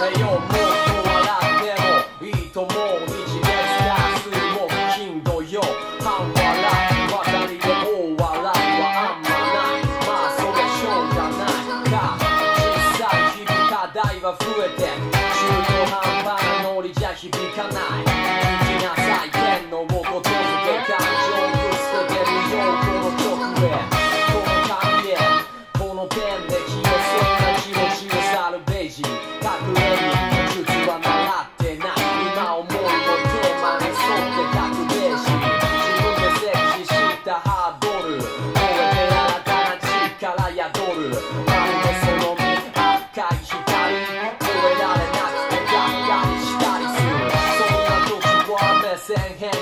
太陽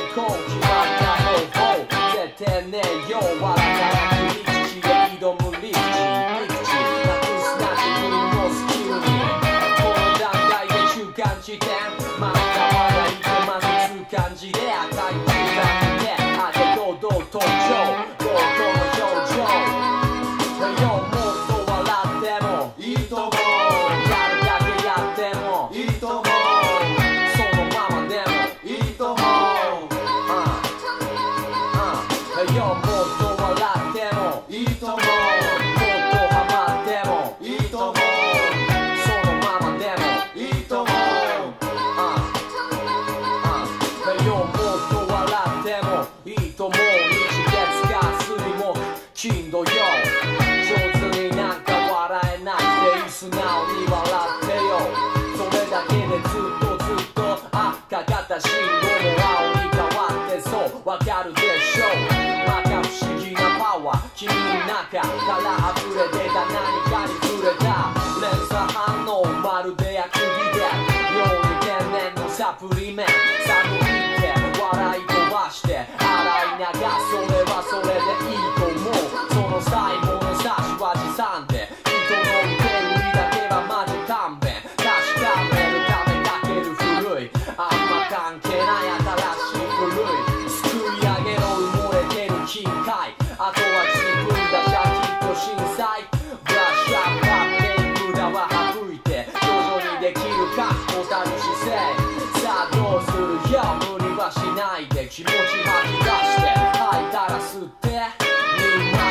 Cold, よ。上手になんか笑えなくて素直に笑ってよ。それだけでずっとずっとあ赤型信号。気持ち吐き出して吐いたら吸って。みんな